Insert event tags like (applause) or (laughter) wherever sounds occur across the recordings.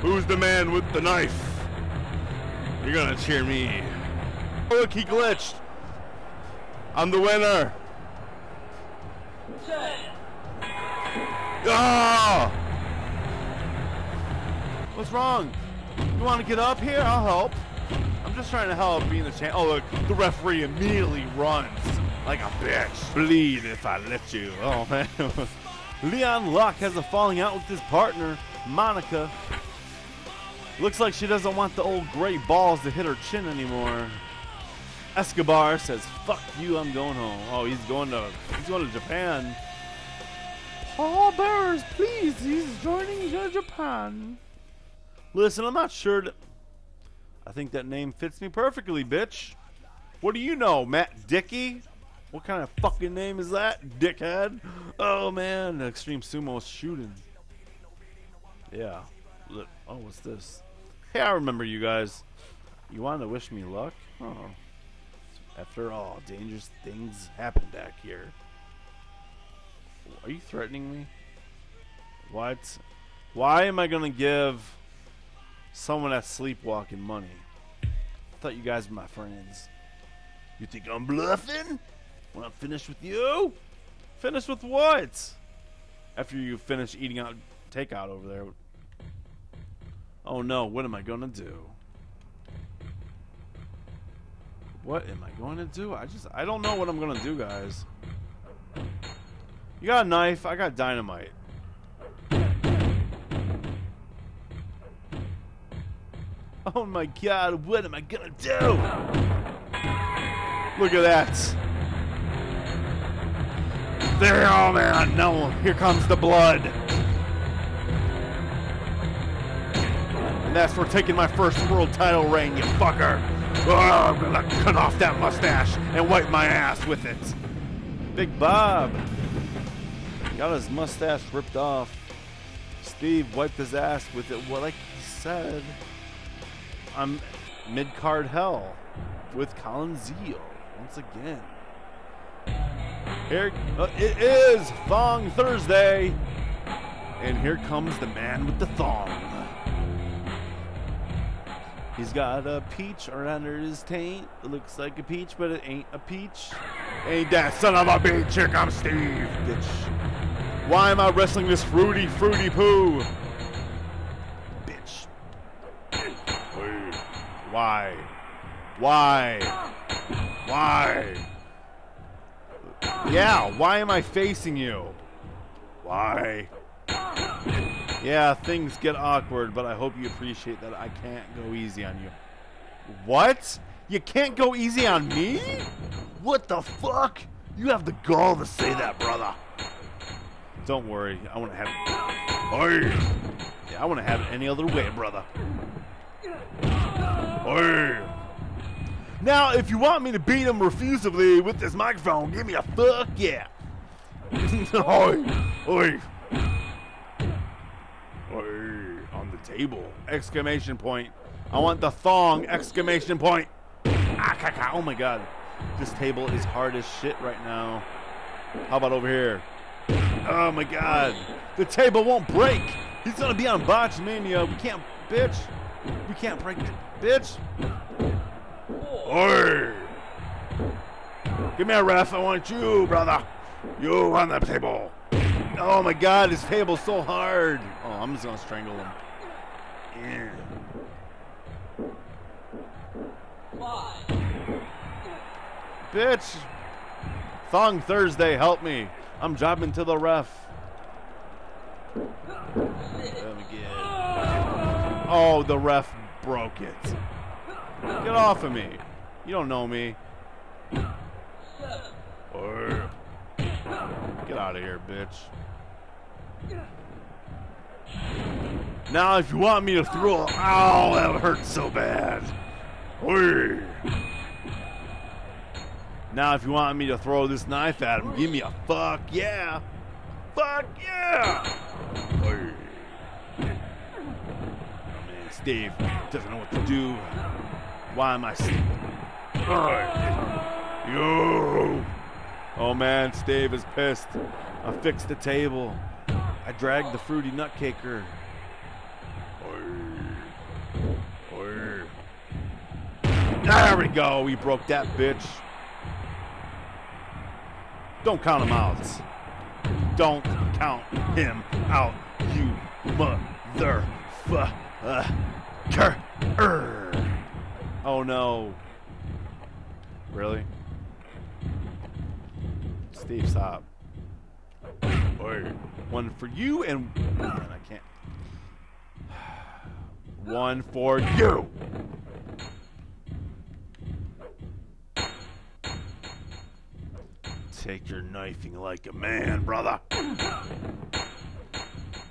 Who's the man with the knife? You're gonna cheer me. Oh, look, he glitched. I'm the winner. Ah! What's wrong? You want to get up here? I'll help. I'm just trying to help being the champ. Oh, look, the referee immediately runs like a bitch. Bleed if I let you. (laughs) Oh, man. Leon Luck has a falling out with his partner, Monica. Looks like she doesn't want the old gray balls to hit her chin anymore. Escobar says, "Fuck you, I'm going home." Oh, he's going to he's going to Japan. Paul Bears, please, he's joining Japan. Listen, I'm not sure that. I think that name fits me perfectly, bitch. What do you know, Mat Dickie? What kind of fucking name is that, dickhead? Oh man, Extreme Sumo shooting. Yeah. Oh, what's this? Hey, I remember you guys. You wanted to wish me luck? Oh. After all, dangerous things happen back here. Are you threatening me? What? Why am I gonna give someone that's sleepwalking money? I thought you guys were my friends. You think I'm bluffing? When I'm finished with you? Finished with what? After you finish eating out takeout over there. Oh no, what am I gonna do? What am I going to do? I just, I don't know what I'm going to do, guys. You got a knife, I got dynamite. Oh my god, what am I gonna do? Look at that. There, oh man, no, here comes the blood. And that's for taking my first world title reign, you fucker. Oh, I'm gonna cut off that mustache and wipe my ass with it. Big Bob got his mustache ripped off. Steve wiped his ass with it. Well, like he said, I'm mid card hell with Colin Zeal once again. Here uh, it is Thong Thursday, and here comes the man with the thong. He's got a peach around under his taint. It looks like a peach, but it ain't a peach. Ain't that son of a bitch? Here comes Steve, bitch. Why am I wrestling this fruity, fruity poo? Bitch. Why? Why? Why? Yeah, why am I facing you? Why? Yeah, things get awkward, but I hope you appreciate that I can't go easy on you. What? You can't go easy on me? What the fuck? You have the gall to say that, brother. Don't worry, I want to have it. Yeah, I want to have it any other way, brother. Oy. Now, if you want me to beat him refusively with this microphone, give me a fuck yeah. (laughs) Oi, oi. On the table! Exclamation point! I want the thong! Exclamation point! Ah, oh my god, this table is hard as shit right now. How about over here? Oh my god, the table won't break. He's gonna be on Botchamania. We can't, bitch. We can't break it, bitch. Oi! Give me a ref. I want you, brother. You on the table. Oh my god, this table's so hard. Oh, I'm just gonna strangle him. Yeah. Bitch. Thong Thursday, help me. I'm jobbing to the ref. Oh, the ref broke it. Get off of me. You don't know me. Get out of here, bitch. Now, if you want me to throw, ow, that hurts so bad. Oy. Now, if you want me to throw this knife at him, give me a fuck yeah. Fuck yeah. Oy. Oh, man, Steve doesn't know what to do. Why am I sleeping? Yo. Oh man, Stave is pissed. I fixed the table. I dragged the fruity nutcaker. There we go. We broke that bitch. Don't count him out. Don't count him out, you motherfucker. Oh no. Really? Steve, stop. Oi. One for you and man, I can't. One for you. Take your knifing like a man, brother.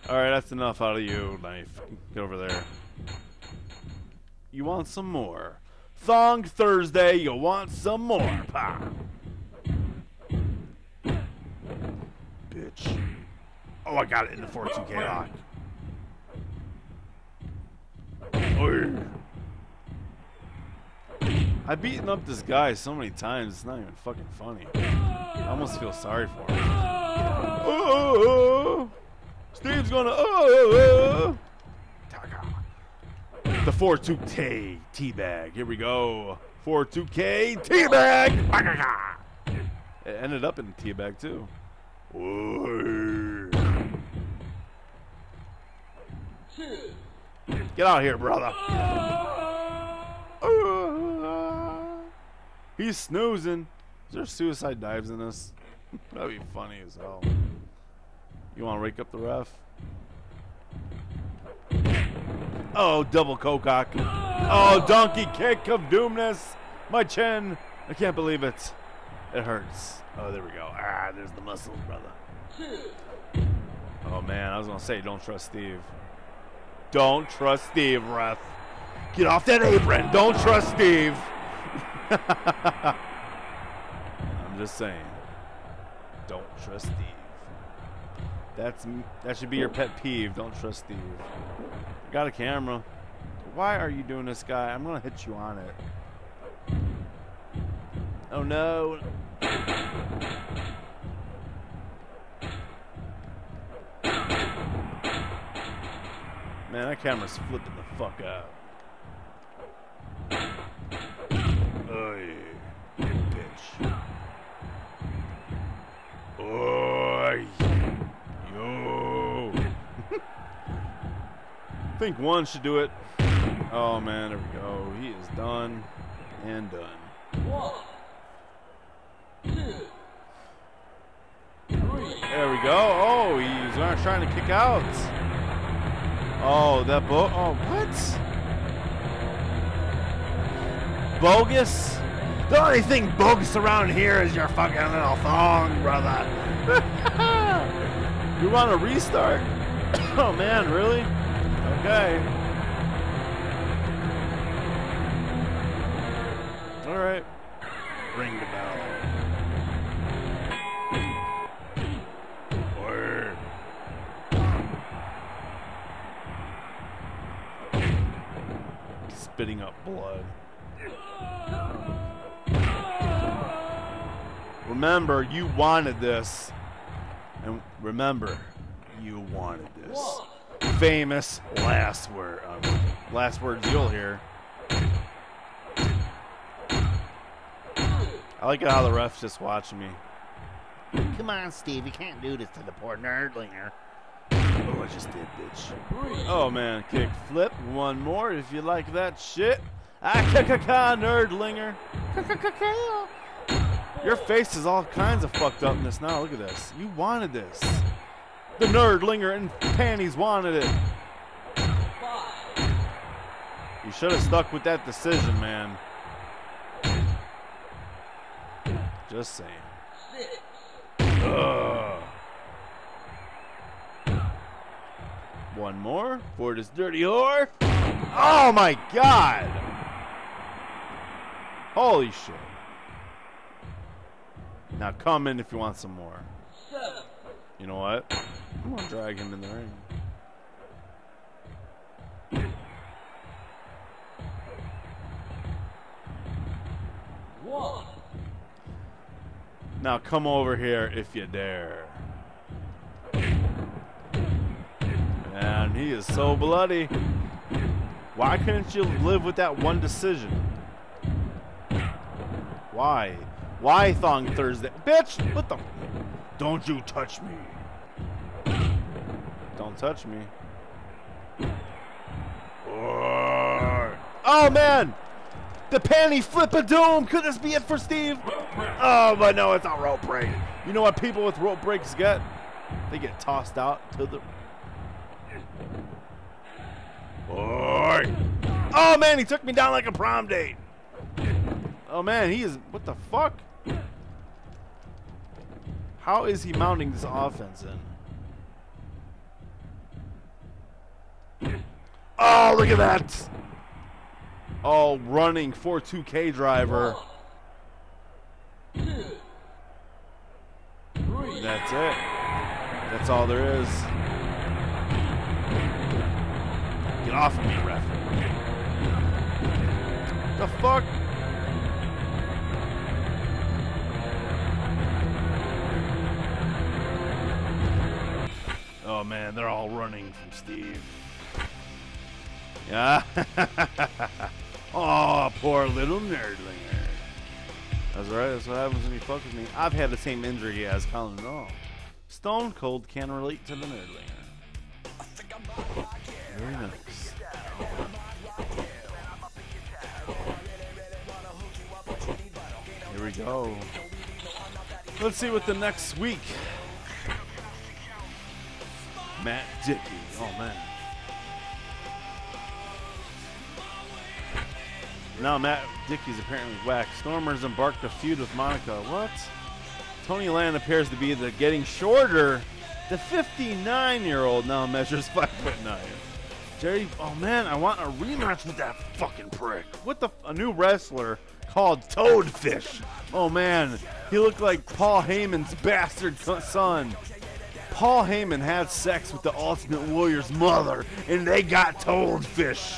Alright, that's enough out of you, knife. Get over there. You want some more? Thong Thursday, you want some more, pa. Bitch. Oh, I got it in the 42K lock. I've beaten up this guy so many times, it's not even fucking funny. I almost feel sorry for him. Oh, Steve's gonna. Oh, oh, oh. the 4-2K teabag. Here we go. 4-2K teabag. It ended up in the teabag too. Get out of here, brother. He's snoozing. Is there suicide dives in this? (laughs) That'd be funny as hell. You want to wake up the ref? Oh, double cocock. Oh, donkey kick of doomness. My chin. I can't believe it. It hurts. Oh, there we go. Ah, there's the muscles, brother. Oh, man. I was going to say, don't trust Steve. Don't trust Steve, ref. Get off that apron. Don't trust Steve. (laughs) I'm just saying. Don't trust Steve. That's that should be your pet peeve. Don't trust Steve. Got a camera. Why are you doing this, guy? I'm gonna hit you on it. Oh no. Man, that camera's flipping the fuck out. Oh, yeah. bitch. Oh, yo. (laughs) think one should do it. Oh, man, there we go. He is done and done. One, two, three. There we go. Oh, he's not trying to kick out. Oh, that bo- oh, what? bogus? The only thing bogus around here is your fucking little thong, brother. (laughs) you want to restart? (coughs) oh man, really? Okay. All right. Ring the bell. Spitting up blood. Remember, you wanted this. And remember, you wanted this. Famous last word. Um, last words you'll hear. I like how the ref's just watching me. Come on, Steve. You can't do this to the poor nerdlinger. Oh, I just did, bitch. Oh, man. Kick flip. One more if you like that shit. Ah, nerdlinger. Your face is all kinds of fucked up in this now. Look at this. You wanted this. The nerdlinger in panties wanted it. You should have stuck with that decision, man. Just saying. Ugh. One more for this dirty whore. Oh my god! Holy shit. Now come in if you want some more. You know what? I'm gonna drag him in the ring. Now come over here if you dare. And he is so bloody. Why couldn't you live with that one decision? Why? Why Thong Thursday? Bitch! What the? Don't you touch me. Don't touch me. Oh man! The panty flip a doom! Could this be it for Steve? Oh, but no, it's a rope break. You know what people with rope breaks get? They get tossed out to the. Boy! Oh man, he took me down like a prom date. Oh man, he is. What the fuck? How is he mounting this offense in? Oh, look at that! Oh, running 4-2K driver. That's it. That's all there is. Get off of me, ref. The fuck? Oh man, they're all running from Steve. Yeah. (laughs) oh, poor little nerdlinger. That's right. That's what happens when you fuck with me. I've had the same injury as has, Colin. No. Stone Cold can relate to the nerdlinger. Very nice. Go. Let's see what the next week. Mat Dickie. Oh man. Now Mat Dickie's apparently whack. Stormers embarked a feud with Monica. What? Tony Land appears to be the getting shorter. The 59-year-old now measures (laughs) five foot nine. Jerry, oh man, I want a rematch with that fucking prick. What the? A new wrestler called Toadfish. Oh man, he looked like Paul Heyman's bastard son. Paul Heyman had sex with the Ultimate Warrior's mother, and they got Toadfish.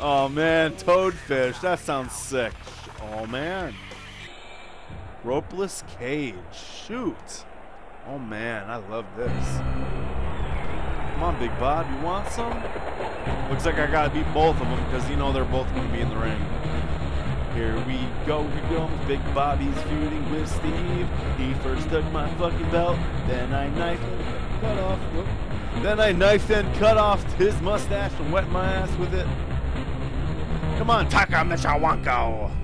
Oh man, Toadfish. That sounds sick. Oh man. Ropeless cage. Shoot. Oh man, I love this. Come on, Big Bob. You want some? Looks like I gotta beat both of them because you know they're both gonna be in the ring. Here we go, here comes Big Bobby's feuding with Steve. He first took my fucking belt, then I knifed and cut off. Whoop. Then I knifed and cut off his mustache and wet my ass with it. Come on, Taka Mishawanko.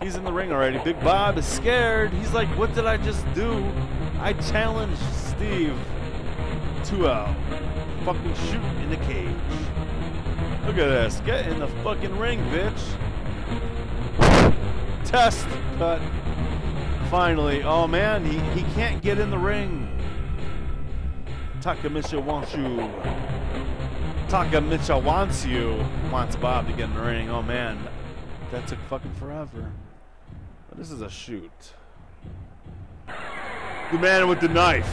He's in the ring already. Big Bob is scared. He's like, what did I just do? I challenged Steve to a fucking shoot in the cage. Look at this. Get in the fucking ring, bitch. Test cut. Finally. Oh man, he, he can't get in the ring. Takamisha wants you. Takamisha wants you. Wants Bob to get in the ring. Oh man. That took fucking forever. But this is a shoot. The man with the knife.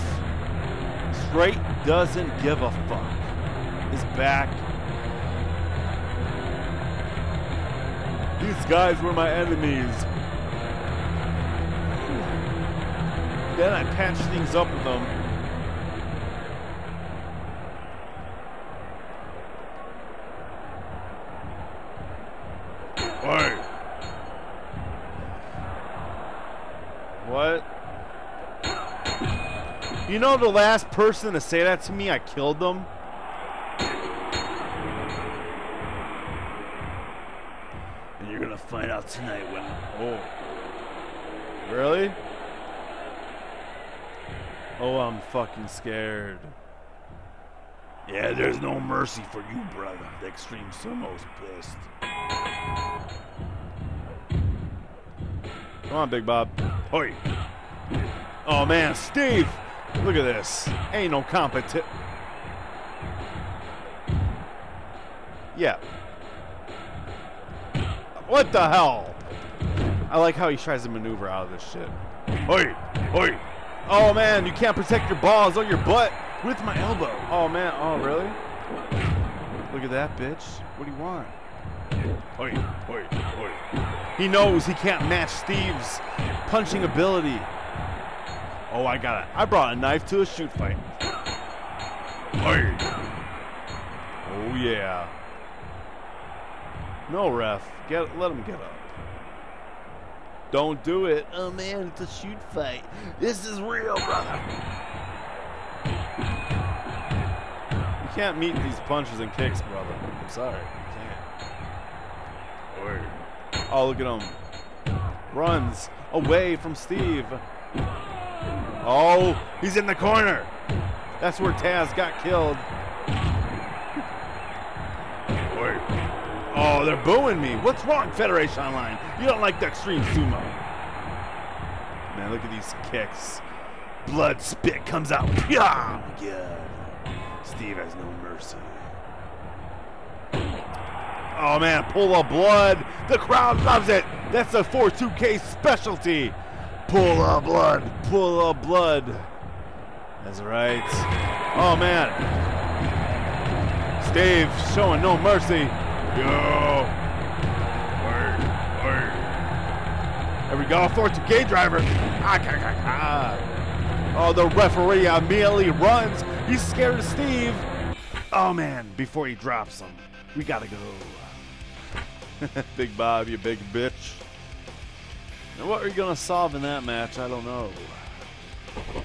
Straight doesn't give a fuck. His back. These guys were my enemies. Then I patched things up with them. Hey. What? You know the last person to say that to me, I killed them? You're gonna find out tonight when. Oh. Really? Oh, I'm fucking scared. Yeah, there's no mercy for you, brother. The Extreme Sumo's pissed. Come on, Big Bob. Hoi. Oh, man, Steve! Look at this. Ain't no competition. Yeah. What the hell? I like how he tries to maneuver out of this shit. Hoi! Hoi! Oh, man, you can't protect your balls or your butt with my elbow. Oh, man. Oh, really? Look at that, bitch. What do you want? Hoi, hoi, hoi. He knows he can't match Steve's punching ability. Oh, I got it. I brought a knife to a shoot fight. Hoi. Oh, yeah. No, ref. Get, let him get up. Don't do it. Oh man, it's a shoot fight. This is real, brother. You can't meet these punches and kicks, brother. I'm sorry. You can't. Word. Oh, look at him. Runs away from Steve. Oh, he's in the corner. That's where Taz got killed. Oh, they're booing me. What's wrong, Federation Online? You don't like the extreme sumo. Man, look at these kicks. Blood spit comes out. Yeah, yeah. Steve has no mercy. Oh man, pull of blood. The crowd loves it. That's a 4-2K specialty. Pull of blood. Pull of blood. That's right. Oh man. Steve showing no mercy. Yo. There we go. 4-2K driver. Ah, ka, ka. Oh, the referee immediately runs. He's scared of Steve. Oh man, before he drops him, we gotta go. (laughs) big Bob, you big bitch. Now, what are you gonna solve in that match? I don't know.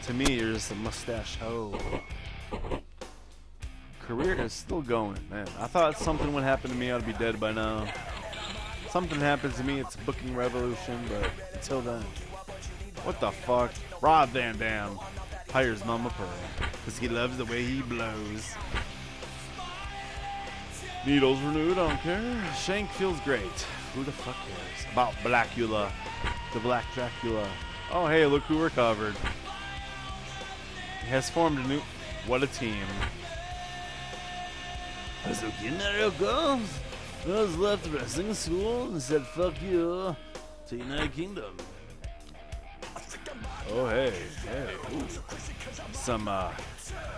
To me, you're just a mustache hoe. Career is still going, man. I thought something would happen to me, I'd be dead by now. Something happens to me, it's booking revolution, but until then. What the fuck? Rob Van Dam hires Mama Pearl because he loves the way he blows. Needles renewed, I don't care. Shank feels great. Who the fuck cares? About Blackula. The Black Dracula. Oh, hey, look who recovered. He has formed a new. What a team. Hazuki Naruko was left wrestling school and said fuck you to United Kingdom. Oh, hey, hey. Ooh. Some uh,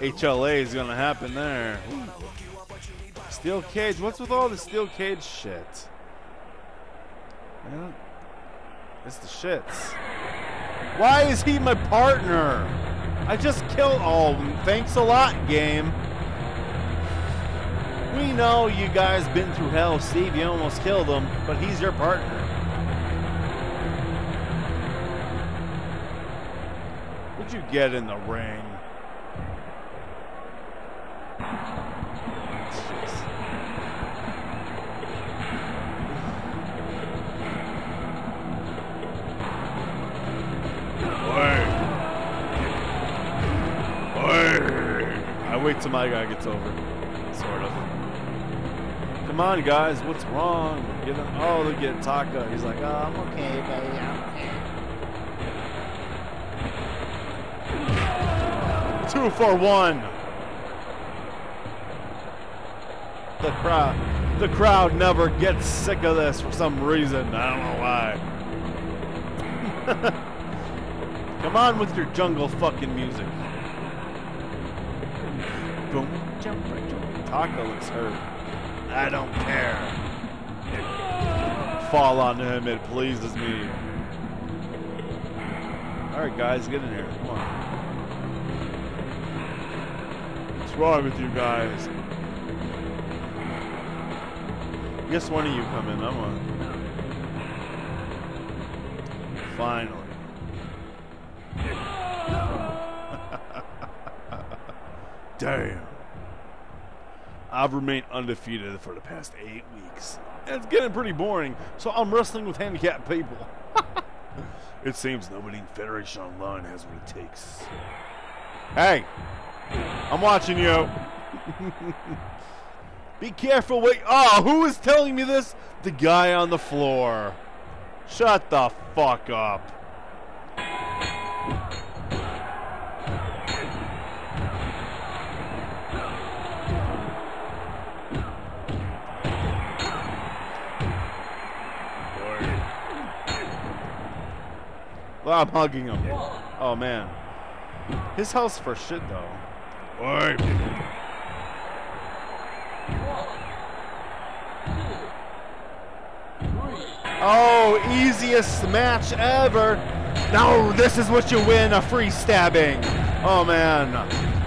HLA is to happen there. Ooh. Steel cage. What's with all the steel cage shit? Man, it's the shits. Why is he my partner? I just killed. Oh, thanks a lot, game. We know you guys been through hell, Steve. You almost killed him, but he's your partner. What'd you get in the ring? I wait till my guy gets over, sort of. Come on, guys, what's wrong? Get. Oh, look at Taka. He's like, oh, I'm okay, buddy. I'm okay. Two for one. The crowd, the crowd never gets sick of this for some reason. I don't know why. (laughs) Come on with your jungle fucking music. Boom. Taco looks hurt. I don't care. Fall on him, it pleases me. Alright, guys, get in here. Come on. What's wrong with you guys? Guess one of you come in. I'm on. Finally. I've remained undefeated for the past eight weeks. And it's getting pretty boring, so I'm wrestling with handicapped people. (laughs) it seems nobody in Federation Online has what it takes. Hey, I'm watching you. (laughs) Be careful. Wait. Oh, who is telling me this? The guy on the floor. Shut the fuck up. Well, I'm hugging him. Oh man. His house for shit though. Oi. Oh, easiest match ever. No, this is what you win, a free stabbing. Oh man.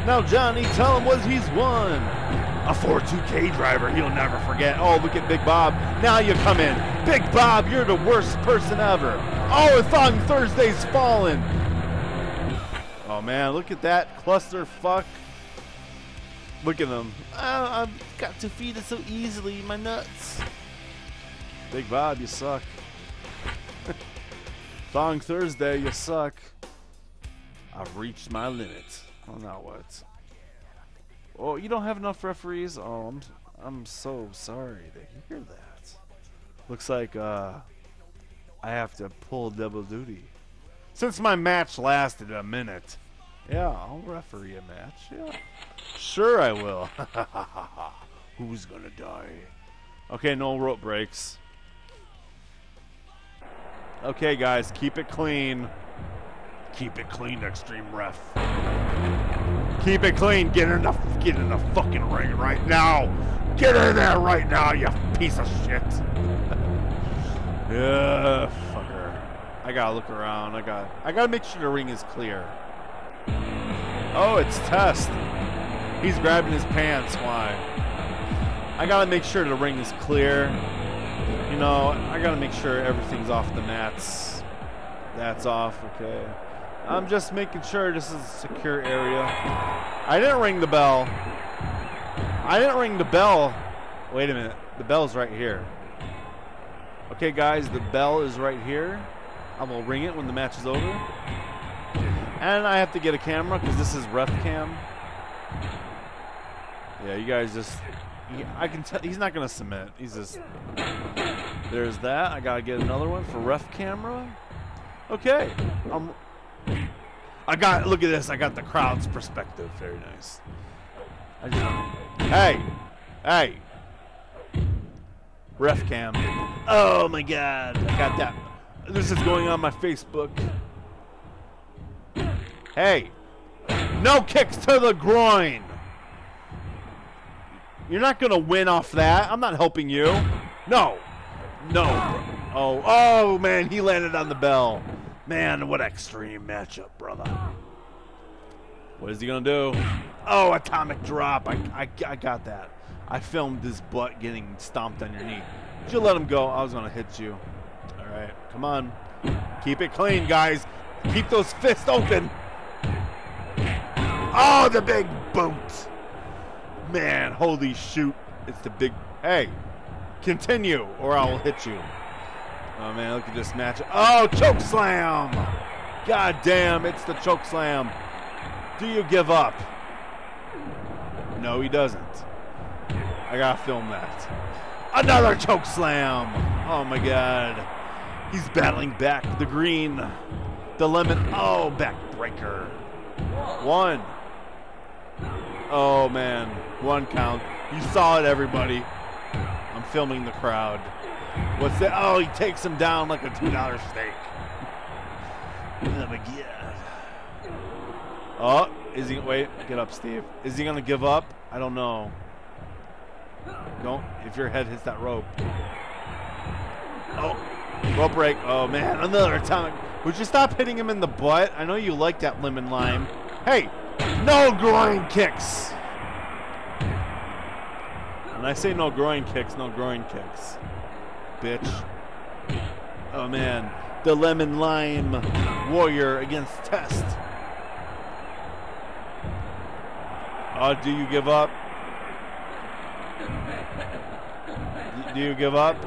Now Johnny, tell him what he's won. A 4-2K driver he'll never forget. Oh, look at Big Bob. Now you come in. Big Bob, you're the worst person ever. Oh, it's on Thursday's fallen. Oh man, look at that clusterfuck. Look at them. Oh, I've got defeated so easily, my nuts. Big Bob, you suck. (laughs) Thong Thursday, you suck. I've reached my limit. Oh, now what? Oh, you don't have enough referees? Oh, I'm, I'm so sorry to hear that. Looks like uh, I have to pull double duty. Since my match lasted a minute. Yeah, I'll referee a match. Yeah. Sure I will. (laughs) Who's gonna die? Okay, no rope breaks. Okay, guys, keep it clean. Keep it clean, Extreme Ref. Keep it clean. Get in the get in the fucking ring right now. Get in there right now, you piece of shit. (laughs) yeah, fucker. I gotta look around. I got. I gotta make sure the ring is clear. Oh, it's Test. He's grabbing his pants. Why? I gotta make sure the ring is clear. You know, I gotta make sure everything's off the mats. That's off, okay. I'm just making sure this is a secure area. I didn't ring the bell. I didn't ring the bell. Wait a minute. The bell's right here. Okay, guys, the bell is right here. I will ring it when the match is over. And I have to get a camera because this is ref cam. Yeah, you guys just. I can tell he's not gonna submit. He's just. There's that. I gotta get another one for ref camera. Okay. I'm. I got. Look at this. I got the crowd's perspective. Very nice. Just, hey, hey. Ref cam. Oh my God! I got that. This is going on my Facebook. Hey, no kicks to the groin. You're not gonna win off that. I'm not helping you. No, no. Oh, oh man, he landed on the bell. Man, what extreme matchup, brother. What is he gonna do? Oh, atomic drop. I, I, I got that. I filmed his butt getting stomped on your knee. You let him go? I was gonna hit you. All right, come on. Keep it clean, guys. Keep those fists open. Oh, the big boot. Man, holy shoot. It's the big. Hey, continue or I'll hit you. Oh, man, look at this match. Oh, choke slam. God damn, it's the choke slam. Do you give up? No, he doesn't. I gotta film that. Another choke slam. Oh my god. He's battling back. The green. The lemon. Oh, backbreaker. One. Oh man. One count. You saw it, everybody. I'm filming the crowd. What's that? Oh, he takes him down like a $2 steak. (laughs) Oh my god. Oh, is he? Wait, get up, Steve. Is he gonna give up? I don't know. Don't. If your head hits that rope. Oh, rope break. Oh man, (laughs) another atomic. Would you stop hitting him in the butt? I know you like that lemon lime. Hey, no groin kicks. When I say no groin kicks, no groin kicks. Bitch. Oh man, the lemon lime warrior against Test. Oh, do you give up? Do you give up?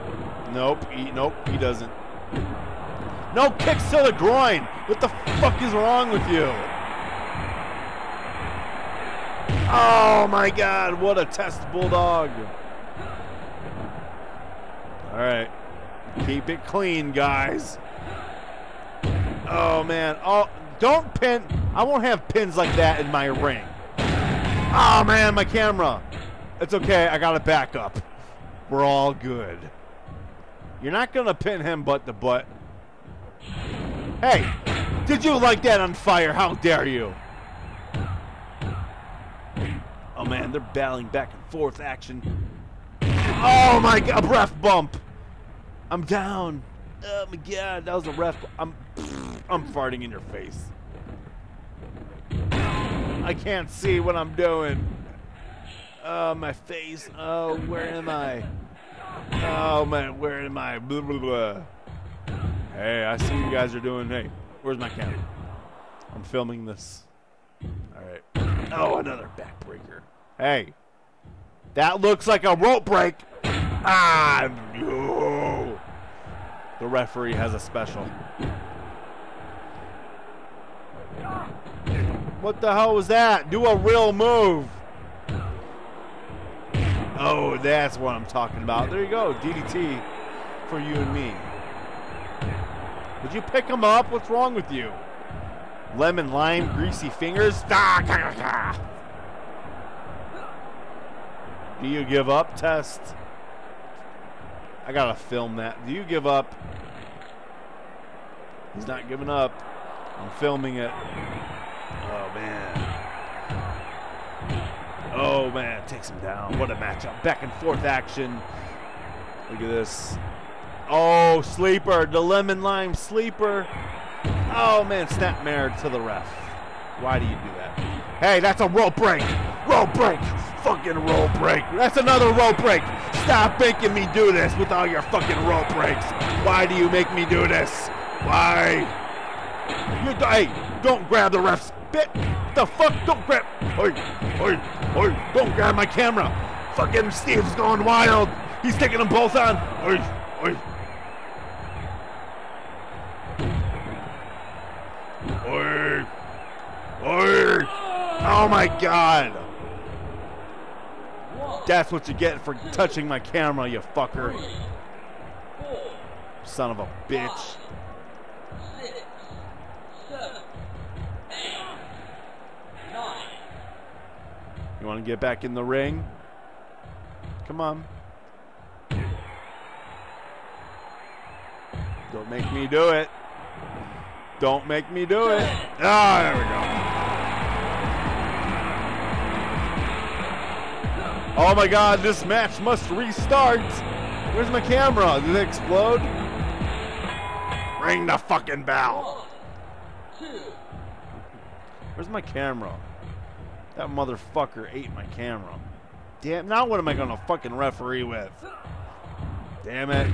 Nope. He, nope, he doesn't. No kicks to the groin. What the fuck is wrong with you? Oh my god, what a test bulldog. All right. Keep it clean, guys. Oh man. Oh, don't pin. I won't have pins like that in my ring. Oh man, my camera. It's okay. I got it back up. We're all good. You're not gonna pin him butt to butt. Hey, did you like that on fire? How dare you? Oh man, they're battling back and forth action. Oh my god, a ref bump. I'm down. Oh my god, that was a ref. I'm, I'm farting in your face. I can't see what I'm doing. Oh, my face. Oh, where am I? Oh man, where am I? Blah, blah, blah. Hey, I see you guys are doing. Hey, where's my camera? I'm filming this. All right. Oh, another backbreaker. Hey, that looks like a rope break. Ah, no. The referee has a special. What the hell was that? Do a real move. Oh, that's what I'm talking about. There you go. DDT for you and me. Would you pick him up? What's wrong with you? Lemon, lime, greasy fingers. Do you give up? Test. I gotta film that. Do you give up? He's not giving up. I'm filming it. Oh man. Oh man, takes him down. What a matchup. Back and forth action. Look at this. Oh, sleeper. The lemon lime sleeper. Oh man, snapmare to the ref. Why do you do that? Hey, that's a rope break. Rope break. Fucking rope break. That's another rope break. Stop making me do this with all your fucking rope breaks. Why do you make me do this? Why? You hey, don't grab the ref's bit. The fuck? Don't grab. Oi, oi, oi! Don't grab my camera. Fucking Steve's going wild. He's taking them both on. Oi, oi. Oi, oi! Oh my god! That's what you get for touching my camera, you fucker. Son of a bitch. Want to get back in the ring? Come on. Don't make me do it. Don't make me do it. Ah, there we go. Oh my god, this match must restart. Where's my camera? Did it explode? Ring the fucking bell. Where's my camera? That motherfucker ate my camera. Damn, now what am I gonna fucking referee with? Damn it.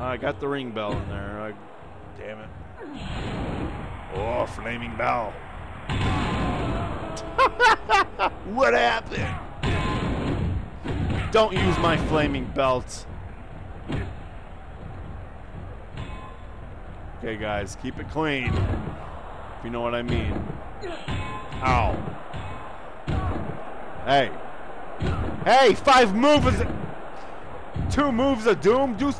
I got the ring bell in there. Damn it. Oh, flaming bell. (laughs) what happened? Don't use my flaming belt. Okay, guys, keep it clean. If you know what I mean. Ow. Hey. Hey, five moves. Two moves of doom. Do,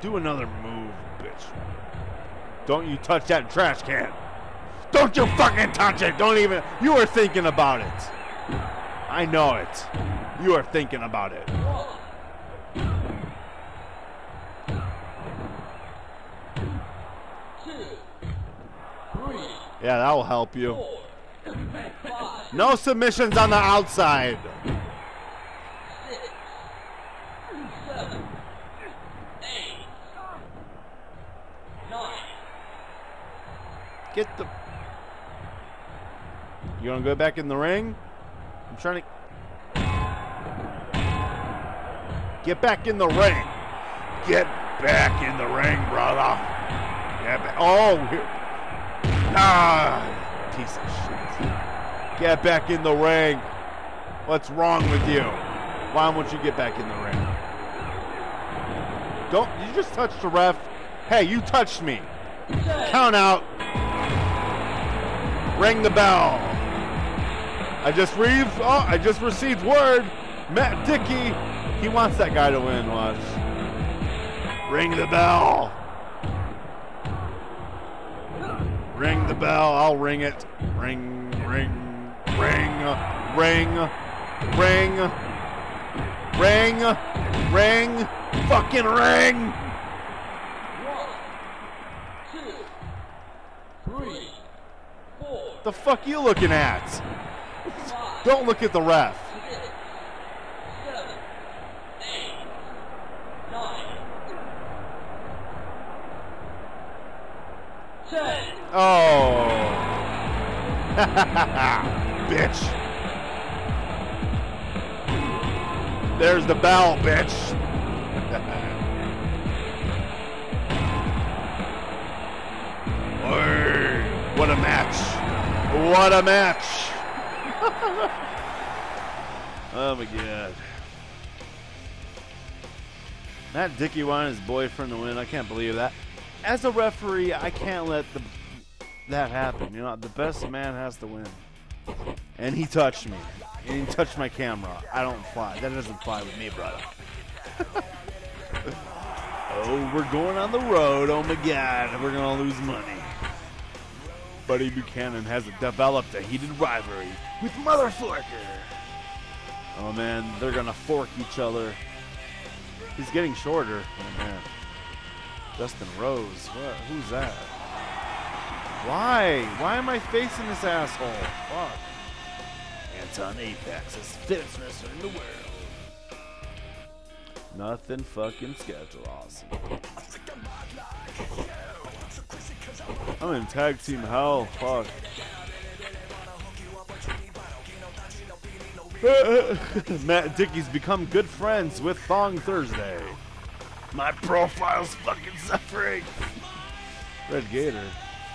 do another move, bitch. Don't you touch that trash can. Don't you fucking touch it. Don't even. You are thinking about it. I know it. You are thinking about it. Yeah, that will help you. No submissions on the outside. Get the. You want to go back in the ring? I'm trying to. Get back in the ring. Get back in the ring, brother. Back. Oh, here. Ah, piece of shit. Get back in the ring. What's wrong with you? Why won't you get back in the ring? Don't, you just touched the ref. Hey, you touched me. Count out. Ring the bell. I just re oh, I just received word. Mat Dickie, he wants that guy to win, watch. Ring the bell. Ring the bell. I'll ring it. Ring, ring, ring, ring, ring, ring, ring, fucking ring. The fuck you looking at? Don't look at the ref. Oh. (laughs) bitch. There's the bell, bitch. (laughs) What a match! What a match! (laughs) oh my god. Mat Dickie wanted his boyfriend to win. I can't believe that. As a referee, I can't let the that happen. You know, the best man has to win. And he touched me. And he touched my camera. I don't fly. That doesn't fly with me, brother. (laughs) oh, we're going on the road. Oh my god, we're gonna lose money. Buddy Buchanan has developed a heated rivalry with Mother Forker. Oh man, they're gonna fork each other. He's getting shorter. Oh man. Justin Rose. What? Who's that? Why? Why am I facing this asshole? Fuck. Anton Apex is fittest wrestler in the world. Nothing fucking schedule awesome. I'm in tag team hell. Fuck. (laughs) Mat Dickie's become good friends with Thong Thursday. My profile's fucking suffering. Red Gator.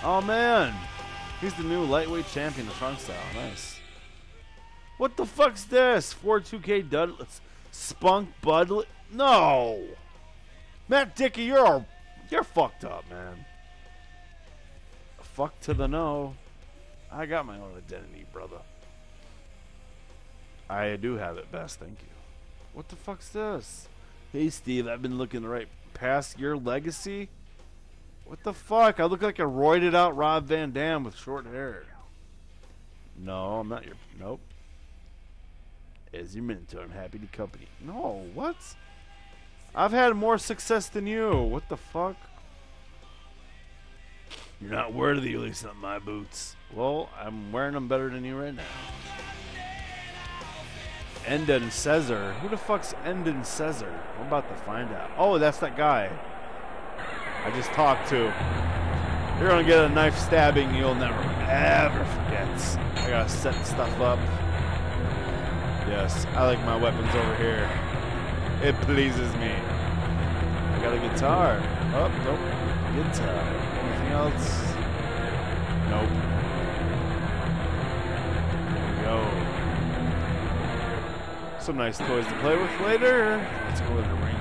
Oh man, he's the new lightweight champion of trunk style. Nice. What the fuck's this? 42K Dudley, Spunk Budley? No. Mat Dickie, you're you're fucked up, man. Fuck to the no. I got my own identity, brother. I do have it best, thank you. What the fuck's this? Hey, Steve, I've been looking right past your legacy. What the fuck? I look like a roided out Rob Van Dam with short hair. No, I'm not your. Nope. As your mentor, I'm happy to company. No, what? I've had more success than you. What the fuck? You're not worthy of lacing up my boots. Well, I'm wearing them better than you right now. Endon Caesar. Who the fuck's Endon Caesar? I'm about to find out. Oh, that's that guy I just talked to. You're gonna get a knife stabbing you'll never ever forget. I gotta set stuff up. Yes, I like my weapons over here. It pleases me. I got a guitar. Oh, nope. Guitar. Anything else? Nope. Go. Some nice toys to play with later. Let's go with the ring.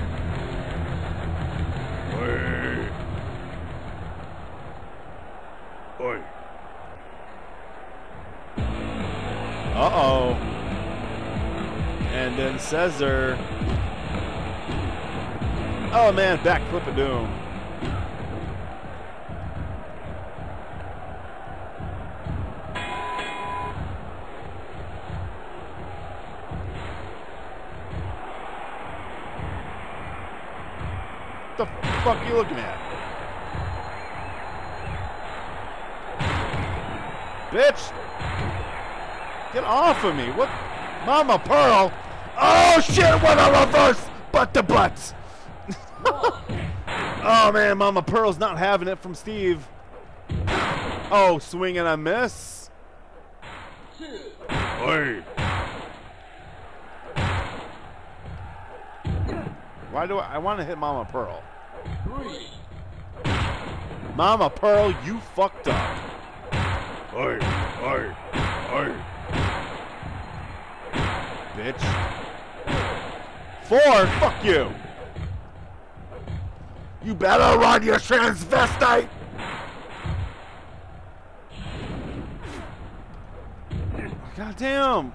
Then Oh man, backflip of doom. the fuck are you looking at? Bitch! Get off of me! What? Mama Pearl! Oh shit! What a reverse! Butt to butts! (laughs) oh man, Mama Pearl's not having it from Steve. Oh, swing and a miss. Oi. Why do I, I want to hit Mama Pearl? Mama Pearl, you fucked up. Oi. Oi. Oi. Bitch. Four, fuck you. You better run, you transvestite! God damn.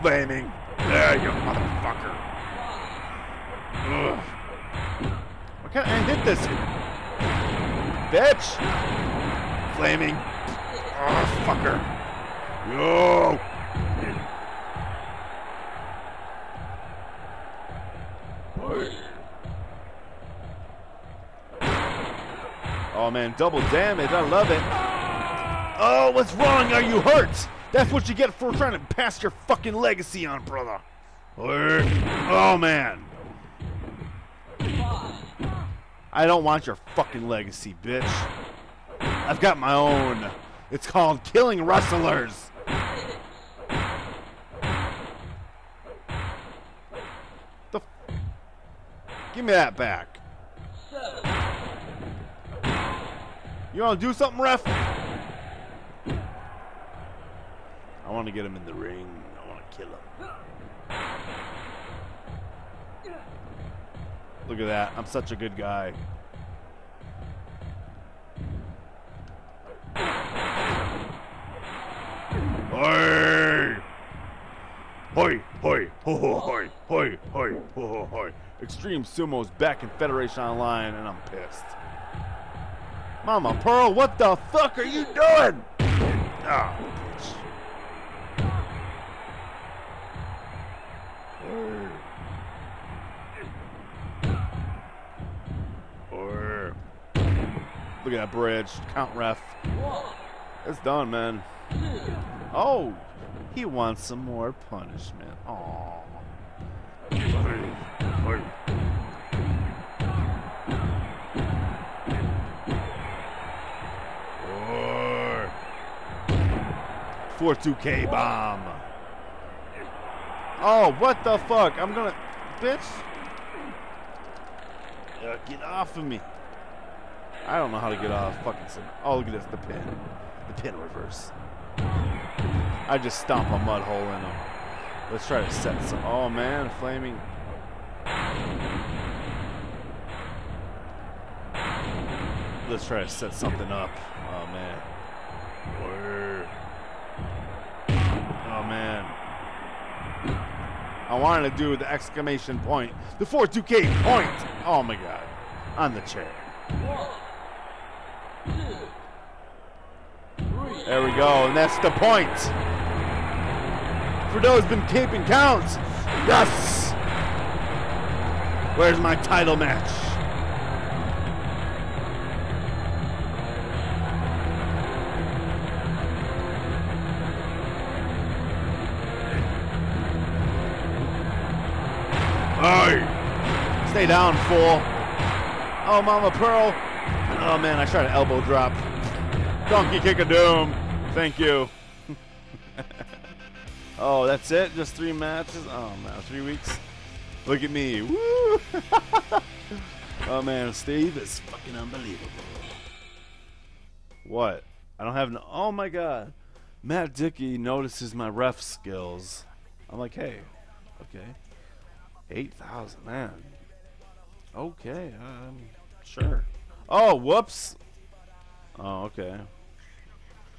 Flaming. There, you motherfucker. Ugh. Why can't I hit this? Bitch. Flaming. Oh, fucker. Yo. Oh man, double damage. I love it. Oh, what's wrong? Are you hurt? That's what you get for trying to pass your fucking legacy on, brother. Oh man. I don't want your fucking legacy, bitch. I've got my own. It's called killing wrestlers. Give me that back. You want to do something, ref? I want to get him in the ring. I want to kill him. Look at that. I'm such a good guy. Hoi! Hoi, hoi, ho, ho, hoi, hoi, hoi, ho, ho, hoi. Extreme Sumo's back in Federation Online, and I'm pissed. Mama Pearl, what the fuck are you doing? Ah, bitch. Look at that bridge. Count ref. It's done, man. Oh, he wants some more punishment. Aww. Four Four two K bomb. Oh, what the fuck? I'm gonna, bitch. Uh, get off of me. I don't know how to get off. Fucking. Sim- oh, look at this. The pin. The pin reverse. I just stomp a mud hole in him. Let's try to set some. Oh man, flaming. Let's try to set something up. Oh man. Oh man. I wanted to do the exclamation point. The 4-2K point. Oh my god. On the chair. There we go, and that's the point. Trudeau's been keeping counts. Yes. Where's my title match? Stay down, fool. Oh, Mama Pearl. Oh, man, I tried an elbow drop. Donkey kick of doom. Thank you. (laughs) oh, that's it? Just three matches? Oh, man, three weeks? Look at me. Woo! (laughs) oh, man, Steve is fucking unbelievable. What? I don't have no. Oh, my God. Mat Dickie notices my ref skills. I'm like, hey, okay. 8,000, man. Okay, um, sure. Oh, whoops. Oh, okay.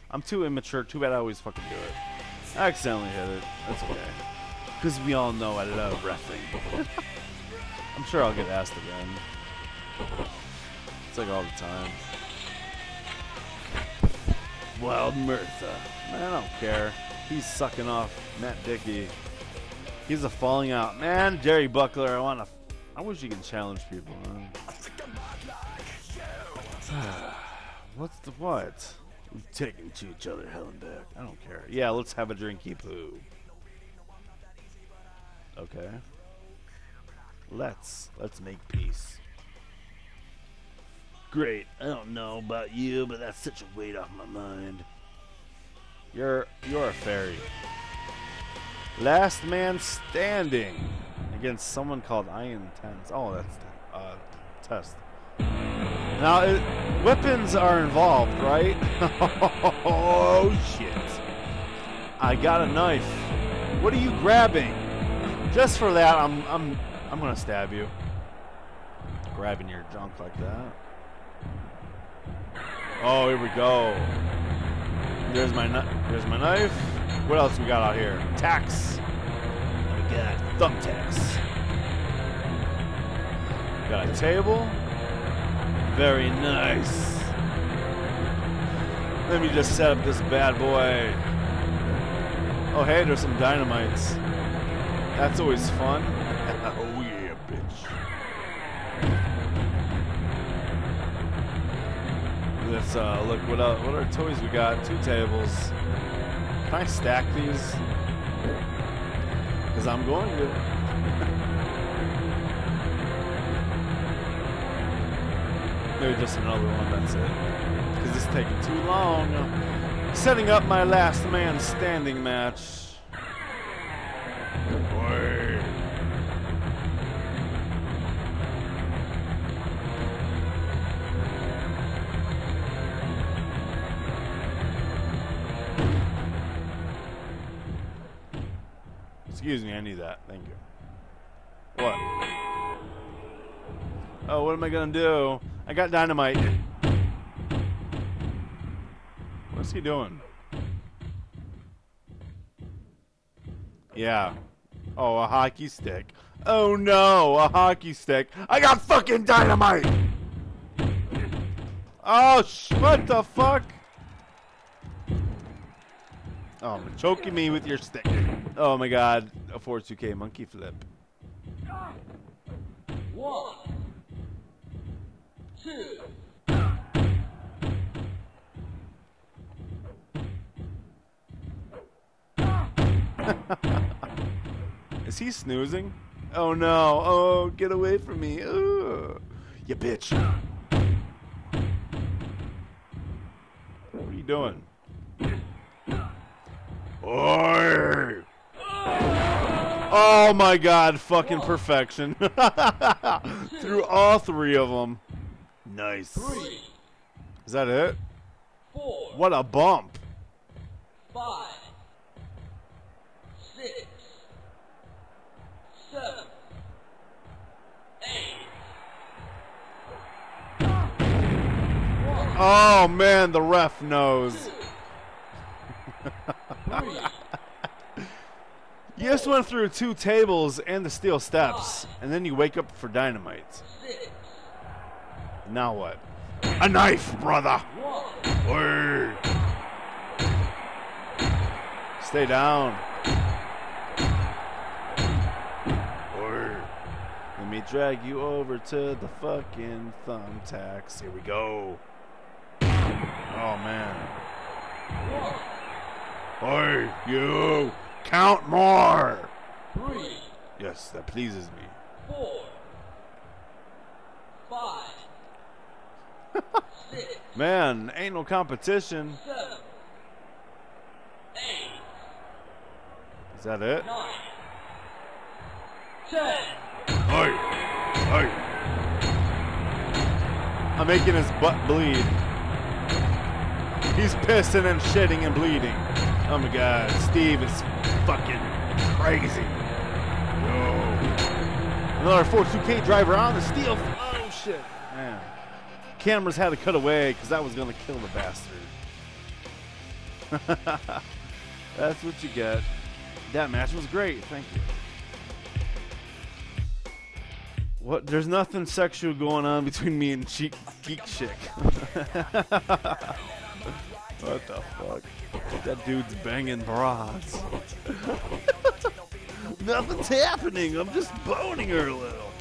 I'm too immature. Too bad I always fucking do it. I accidentally hit it. That's okay. Because we all know I love refing. (laughs) I'm sure I'll get asked again. It's like all the time. Wild Mirtha. Man, I don't care. He's sucking off Mat Dickie. He's a falling out. Man, Jerry Buckler, I want to. I wish you could challenge people, huh? (sighs) What's the what? We've taken to each other, hell and back. I don't care. Yeah, let's have a drinky poo. Okay. Let's. Let's make peace. Great. I don't know about you, but that's such a weight off my mind. You're you're a fairy. Last man standing against someone called Iron Tens. Oh, that's uh, test. Now, it, weapons are involved, right? (laughs) oh shit! I got a knife. What are you grabbing? Just for that, I'm I'm I'm gonna stab you. Grabbing your junk like that. Oh, here we go. There's my there's my knife. What else we got out here? Tacks. Got thumbtacks. Got a table. Very nice. Let me just set up this bad boy. Oh, hey, there's some dynamites. That's always fun. (laughs) oh, yeah, bitch. Let's uh, look what uh, what are toys we got? Two tables. Can I stack these? Because I'm going to. Maybe just another one, that's it. Because it's taking too long. Setting up my last man standing match. Excuse me, I need that. Thank you. What? Oh, what am I gonna do? I got dynamite. What's he doing? Yeah. Oh, a hockey stick. Oh no, a hockey stick. I got fucking dynamite! Oh, sh- what the fuck? Oh, choking me with your stick. Oh my god, a 4-2K monkey flip. One, (laughs) two, Is he snoozing? Oh no, oh, get away from me. Ugh. You bitch. What are you doing? Oi! Oh my god, fucking perfection. (laughs) Through all three of them. Nice. three, Is that it? four, What a bump. five, six, seven, eight. Oh man, the ref knows. (laughs) Three, You just went through two tables and the steel steps, and then you wake up for dynamite. Now what? A knife, brother. Stay down. Let me drag you over to the fucking thumbtacks. Here we go. Oh man. Hey, you! Count more! three, Yes, that pleases me. four, five, six, (laughs) Man, ain't no competition. seven, eight, Is that it? nine, ten. Hey! Hey! I'm making his butt bleed. He's pissing and shitting and bleeding. Oh my god, Steve is fucking crazy. Yo. Another 42K driver on the steel. Oh shit. Man. Cameras had to cut away because that was gonna kill the bastard. (laughs) That's what you get. That match was great. Thank you. What? There's nothing sexual going on between me and Cheek Geek Chick. (laughs) what the fuck? That dude's banging broads. (laughs) Nothing's happening. I'm just boning her a little.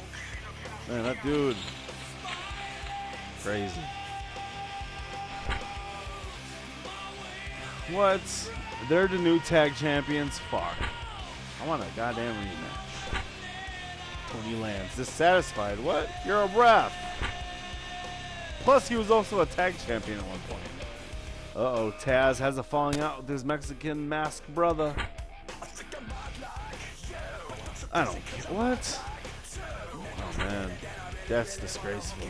Man, that dude. Crazy. What? They're the new tag champions? Fuck. I want a goddamn rematch. Tony Lance. Dissatisfied. What? You're a ref. Plus, he was also a tag champion at one point. Uh oh, Taz has a falling out with his Mexican mask brother. I don't care. What? Oh man, that's disgraceful.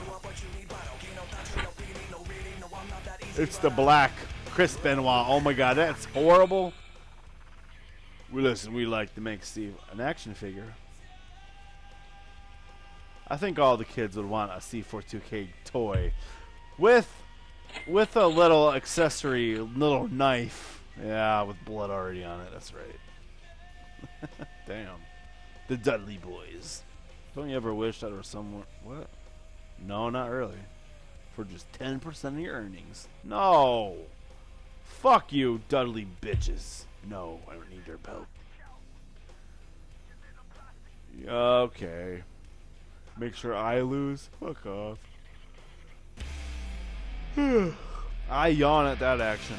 It's the black Chris Benoit. Oh my god, that's horrible. We listen. We like to make Steve an action figure. I think all the kids would want a C42K toy with with a little accessory, little knife. Yeah, with blood already on it. That's right. (laughs) Damn. The Dudley Boys. Don't you ever wish that was someone what? No, not really. For just 10% of your earnings. No. Fuck you, Dudley bitches. No, I don't need your belt. Okay. Make sure I lose? Fuck off. (sighs) I yawn at that action.